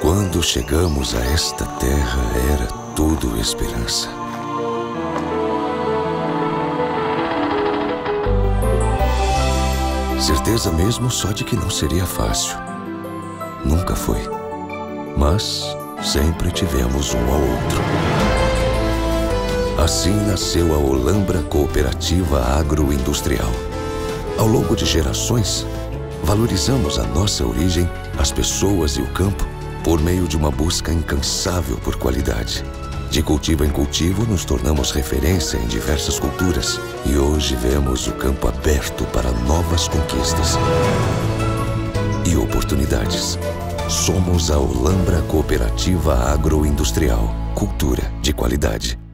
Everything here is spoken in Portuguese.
Quando chegamos a esta terra, era tudo esperança. Certeza mesmo só de que não seria fácil. Nunca foi. Mas sempre tivemos um ao outro. Assim nasceu a Olambra Cooperativa Agroindustrial. Ao longo de gerações, valorizamos a nossa origem, as pessoas e o campo por meio de uma busca incansável por qualidade. De cultivo em cultivo, nos tornamos referência em diversas culturas e hoje vemos o campo aberto para novas conquistas e oportunidades. Somos a Olambra Cooperativa Agroindustrial. Cultura de qualidade.